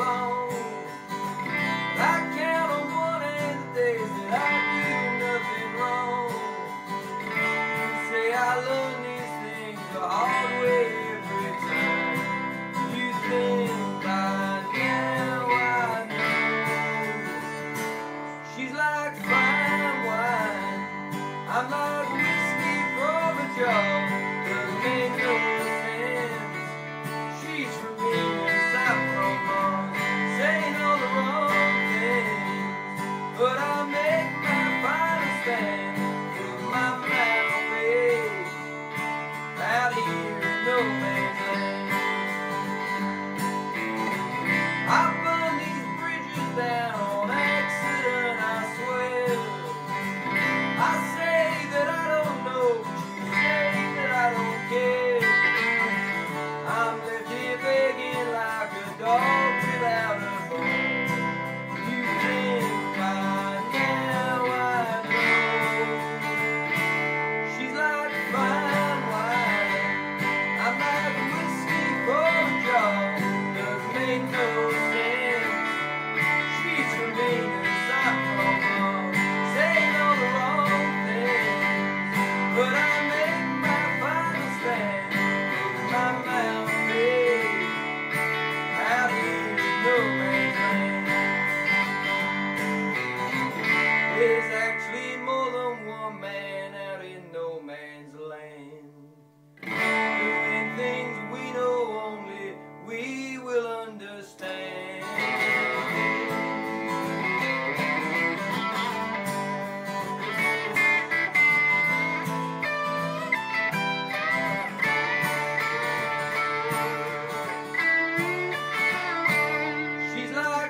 alone.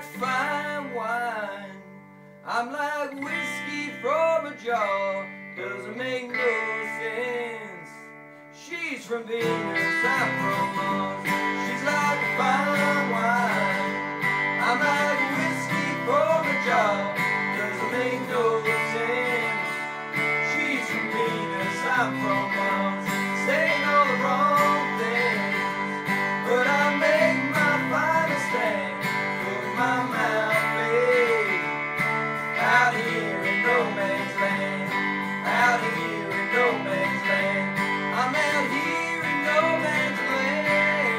like fine wine. I'm like whiskey from a jar. Doesn't make no sense. She's from Venus, I'm from Mars. my mind made out here in no man's land, out here in no man's land. I'm out here in no man's land.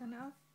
Turn off.